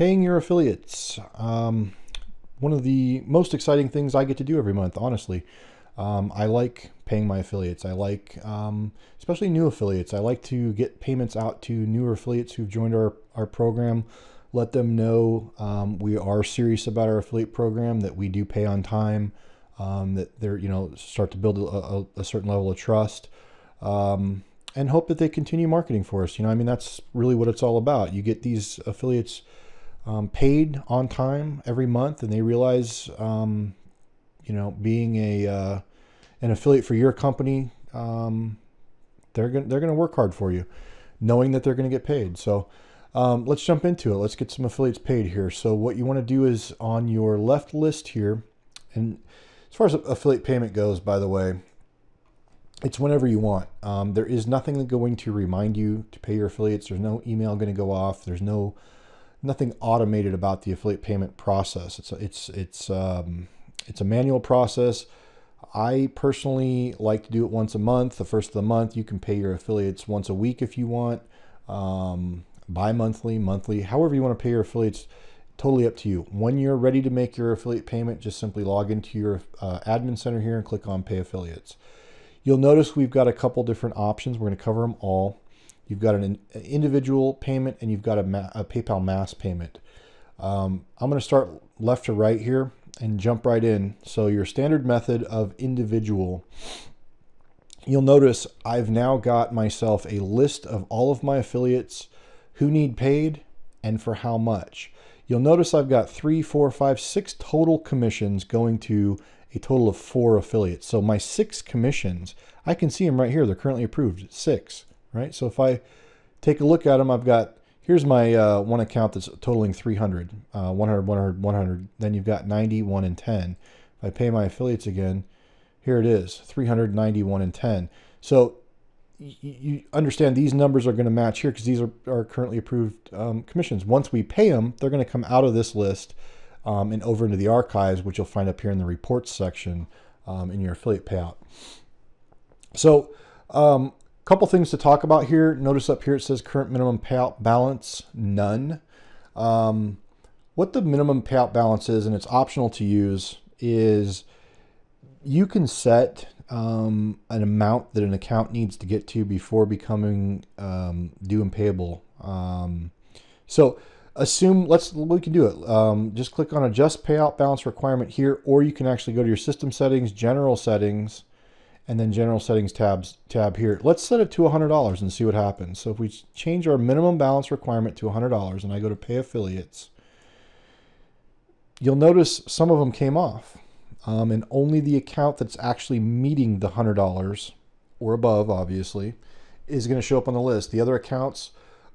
paying your affiliates. Um, one of the most exciting things I get to do every month, honestly. Um, I like paying my affiliates. I like, um, especially new affiliates. I like to get payments out to newer affiliates who've joined our, our program. Let them know um, we are serious about our affiliate program, that we do pay on time, um, that they're, you know, start to build a, a, a certain level of trust. Um, and hope that they continue marketing for us. You know, I mean, that's really what it's all about. You get these affiliates um, paid on time every month, and they realize, um, you know, being a uh, an affiliate for your company, um, they're gonna they're gonna work hard for you, knowing that they're gonna get paid. So. Um, let's jump into it. Let's get some affiliates paid here. So what you want to do is on your left list here, and as far as affiliate payment goes, by the way, it's whenever you want. Um, there is nothing going to remind you to pay your affiliates. There's no email going to go off. There's no nothing automated about the affiliate payment process. It's a, it's it's um, it's a manual process. I personally like to do it once a month. The first of the month, you can pay your affiliates once a week if you want, um, bi-monthly, monthly, however you want to pay your affiliates. Totally up to you. When you're ready to make your affiliate payment, just simply log into your uh, admin center here and click on Pay Affiliates. You'll notice we've got a couple different options. We're going to cover them all. You've got an individual payment and you've got a, a PayPal mass payment. Um, I'm going to start left to right here and jump right in. So your standard method of individual, you'll notice I've now got myself a list of all of my affiliates who need paid and for how much. You'll notice I've got three, four, five, six total commissions going to a total of four affiliates. So my six commissions, I can see them right here. They're currently approved, six, right? So if I take a look at them, I've got, here's my uh, one account that's totaling 300, uh, 100, 100, 100. Then you've got 90, 1, and 10. If I pay my affiliates again, here it is, 391 and 10. So you understand these numbers are going to match here because these are, are currently approved um, commissions. Once we pay them, they're going to come out of this list um, and over into the archives, which you'll find up here in the reports section um, in your affiliate payout. So um, couple things to talk about here. Notice up here it says current minimum payout balance, none. Um, what the minimum payout balance is, and it's optional to use, is you can set um, an amount that an account needs to get to before becoming um, due and payable. Um, so assume, let's, we can do it. Um, just click on adjust payout balance requirement here, or you can actually go to your system settings, general settings, and then general settings tabs tab here. Let's set it to $100 and see what happens. So if we change our minimum balance requirement to $100 and I go to pay affiliates, you'll notice some of them came off. Um, and only the account that's actually meeting the $100 or above, obviously, is going to show up on the list. The other accounts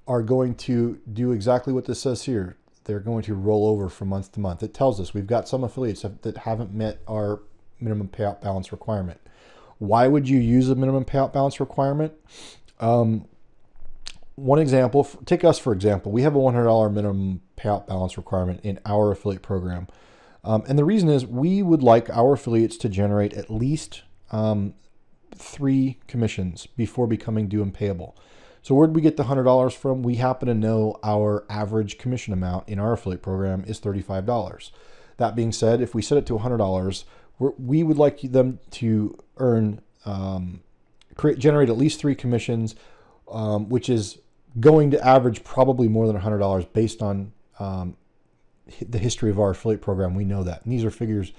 are going to do exactly what this says here. They're going to roll over from month to month. It tells us we've got some affiliates that haven't met our minimum payout balance requirement. Why would you use a minimum payout balance requirement? Um, one example, take us for example, we have a $100 minimum payout balance requirement in our affiliate program. Um, and the reason is we would like our affiliates to generate at least um, three commissions before becoming due and payable. So where'd we get the $100 from? We happen to know our average commission amount in our affiliate program is $35. That being said, if we set it to $100, we would like them to earn, um, create, generate at least three commissions, um, which is going to average probably more than $100 based on um, the history of our affiliate program. We know that. And these are figures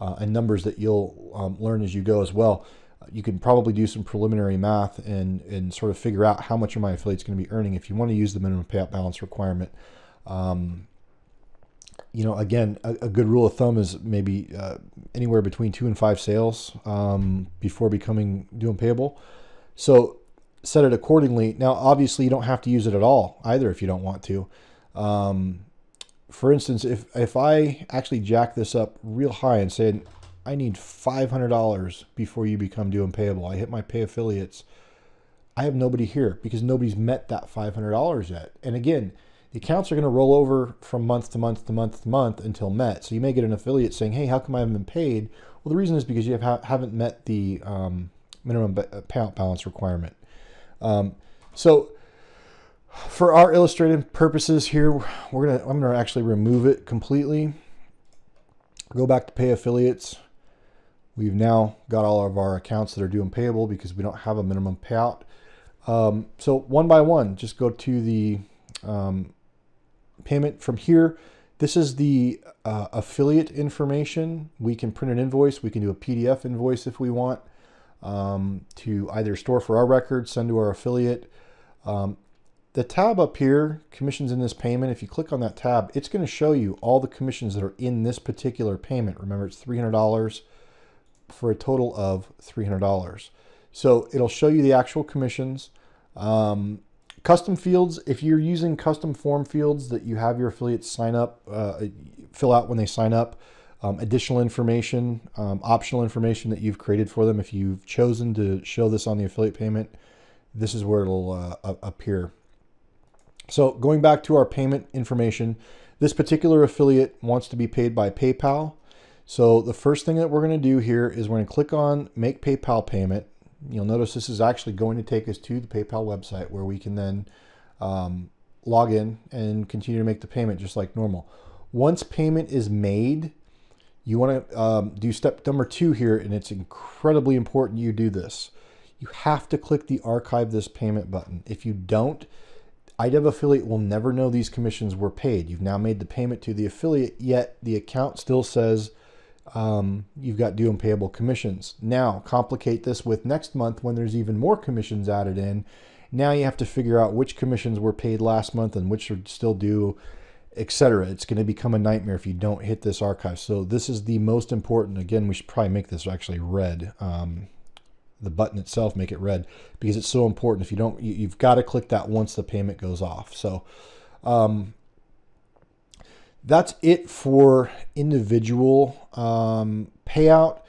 uh, and numbers that you'll um, learn as you go as well you can probably do some preliminary math and, and sort of figure out how much of my affiliate's going to be earning if you want to use the minimum payout balance requirement. Um, you know, again, a, a, good rule of thumb is maybe uh, anywhere between two and five sales um, before becoming due and payable. So set it accordingly. Now, obviously, you don't have to use it at all either if you don't want to. Um, for instance, if, if I actually jack this up real high and say I need $500 before you become due and payable. I hit my pay affiliates. I have nobody here because nobody's met that $500 yet. And again, the accounts are going to roll over from month to month to month to month until met. So you may get an affiliate saying, hey, how come I haven't been paid? Well, the reason is because you have, haven't met the um, minimum payout balance requirement. Um, so For our illustrative purposes here, we're gonna I'm gonna actually remove it completely. Go back to pay affiliates. We've now got all of our accounts that are due and payable because we don't have a minimum payout. Um, so one by one, just go to the um, payment from here. This is the uh, affiliate information. We can print an invoice. We can do a PDF invoice if we want um, to either store for our records, send to our affiliate. Um, the tab up here, commissions in this payment, if you click on that tab, it's going to show you all the commissions that are in this particular payment. Remember, it's $300 for a total of $300. So it'll show you the actual commissions. Um, custom fields, if you're using custom form fields that you have your affiliates sign up, uh, fill out when they sign up, um, additional information, um, optional information that you've created for them. If you've chosen to show this on the affiliate payment, this is where it'll uh, appear. So going back to our payment information, this particular affiliate wants to be paid by PayPal. So the first thing that we're going to do here is we're going to click on make PayPal payment. You'll notice this is actually going to take us to the PayPal website where we can then um, log in and continue to make the payment just like normal. Once payment is made, you want to um, do step number two here, and it's incredibly important you do this. You have to click the archive this payment button. If you don't, iDevAffiliate will never know these commissions were paid. You've now made the payment to the affiliate, yet the account still says um, you've got due and payable commissions. Now, complicate this with next month when there's even more commissions added in. Now you have to figure out which commissions were paid last month and which are still due etc. It's going to become a nightmare if you don't hit this archive. So this is the most important. Again, we should probably make this actually red. Um, the button itself, make it red because it's so important. If you don't, you, have got to click that once the payment goes off. So um, that's it for individual um, payout.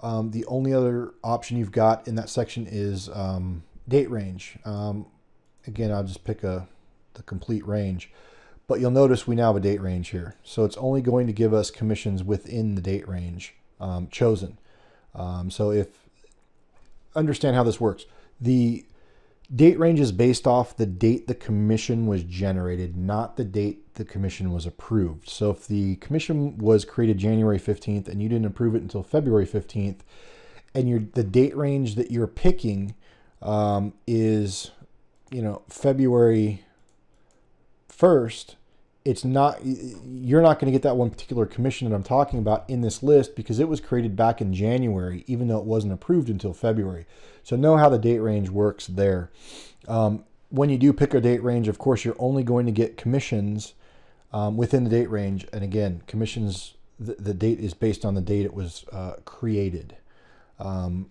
Um, the only other option you've got in that section is um, date range. Um, again, I'll just pick a the complete range. But you'll notice we now have a date range here. So it's only going to give us commissions within the date range um, chosen. Um, so if, understand how this works. The date range is based off the date the commission was generated, not the date the commission was approved. So if the commission was created January 15th and you didn't approve it until February 15th, and your the date range that you're picking um, is, you know, February 1st, it's not you're not going to get that one particular commission that I'm talking about in this list because it was created back in January, even though it wasn't approved until February. So know how the date range works there. Um, when you do pick a date range, of course, you're only going to get commissions um, within the date range. And again, commissions, the, the, date is based on the date it was uh, created. Um,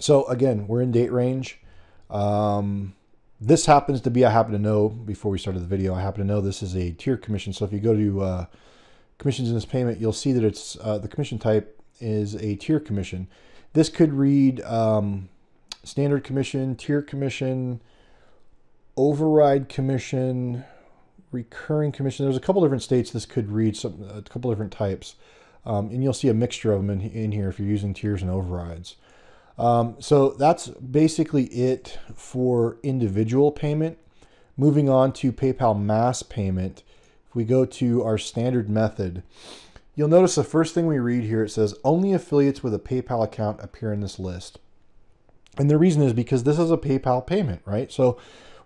so again, we're in date range. Um, this happens to be, I happen to know, before we started the video, I happen to know this is a tier commission. So if you go to uh, commissions in this payment, you'll see that it's uh, the commission type is a tier commission. This could read um, standard commission, tier commission, override commission, recurring commission. There's a couple different states this could read, some, a couple different types. Um, and you'll see a mixture of them in, in here if you're using tiers and overrides. Um, so that's basically it for individual payment. Moving on to PayPal mass payment, if we go to our standard method, you'll notice the first thing we read here, it says only affiliates with a PayPal account appear in this list. And the reason is because this is a PayPal payment, right? So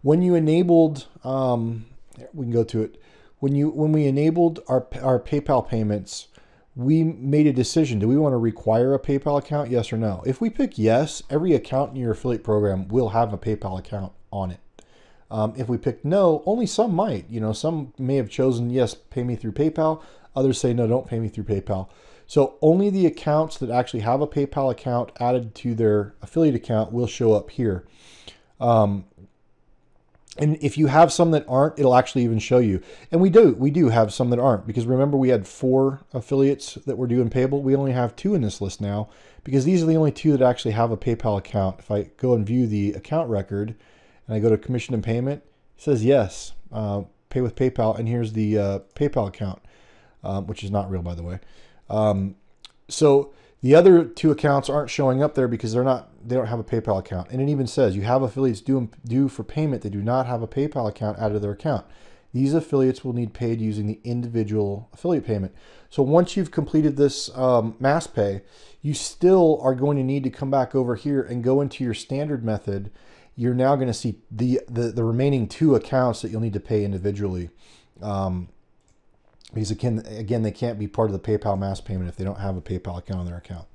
when you enabled, um, we can go to it. When you when we enabled our our PayPal payments, we made a decision. Do we want to require a PayPal account? Yes or no? If we pick yes, every account in your affiliate program will have a PayPal account on it. Um, if we pick no, only some might. You know, some may have chosen yes, pay me through PayPal. Others say no, don't pay me through PayPal. So only the accounts that actually have a PayPal account added to their affiliate account will show up here. Um, and if you have some that aren't, it'll actually even show you. And we do, we do have some that aren't because remember we had four affiliates that were due and payable. We only have two in this list now because these are the only two that actually have a PayPal account. If I go and view the account record and I go to commission and payment, it says yes, uh, pay with PayPal. And here's the uh, PayPal account, um, which is not real by the way. Um, so The other two accounts aren't showing up there because they're not they don't have a PayPal account. And it even says you have affiliates due, due for payment. They do not have a PayPal account added to their account. These affiliates will need paid using the individual affiliate payment. So once you've completed this um, mass pay, you still are going to need to come back over here and go into your standard method. You're now going to see the, the, the remaining two accounts that you'll need to pay individually. Um, because again, again, they can't be part of the PayPal mass payment if they don't have a PayPal account on their account.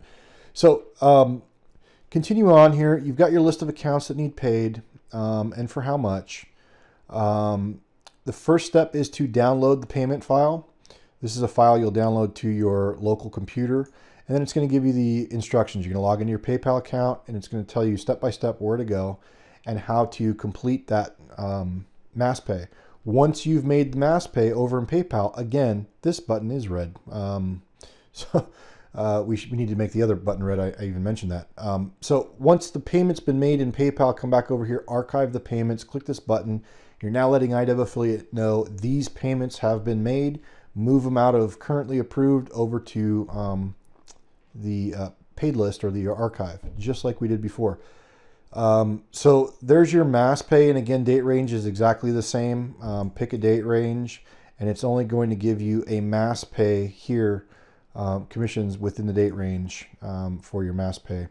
So um, continue on here. You've got your list of accounts that need paid um, and for how much. Um, the first step is to download the payment file. This is a file you'll download to your local computer. And then it's going to give you the instructions. You're going to log into your PayPal account and it's going to tell you step by step where to go and how to complete that um, mass pay. Once you've made the mass pay over in PayPal, again, this button is red. Um, so uh, we, should, we need to make the other button red. I, I even mentioned that. Um, so once the payment's been made in PayPal, come back over here, archive the payments, click this button. You're now letting iDevAffiliate know these payments have been made. Move them out of currently approved over to um, the uh, paid list or the archive, just like we did before. Um, so there's your mass pay. And again, date range is exactly the same. Um, pick a date range and it's only going to give you a mass pay here, um, commissions within the date range um, for your mass pay.